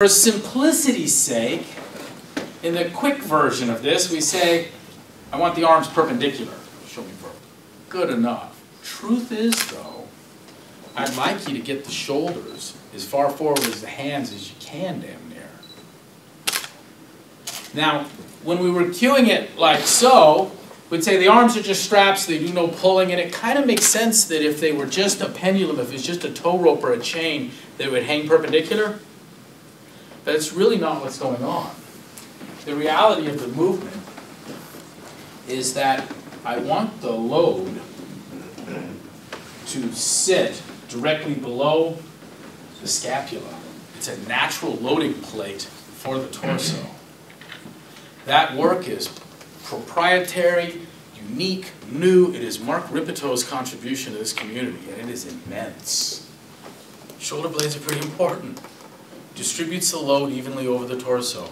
For simplicity's sake, in the quick version of this, we say, I want the arms perpendicular. Show me vertical. Good enough. Truth is, though, I'd like you to get the shoulders as far forward as the hands as you can, damn near. Now, when we were cueing it like so, we'd say the arms are just straps, they do no pulling, and it kind of makes sense that if they were just a pendulum, if it's just a tow rope or a chain, they would hang perpendicular. But it's really not what's going on. The reality of the movement is that I want the load to sit directly below the scapula. It's a natural loading plate for the torso. That work is proprietary, unique, new. It is Mark Rippetoe's contribution to this community, and it is immense. Shoulder blades are pretty important. Distributes the load evenly over the torso.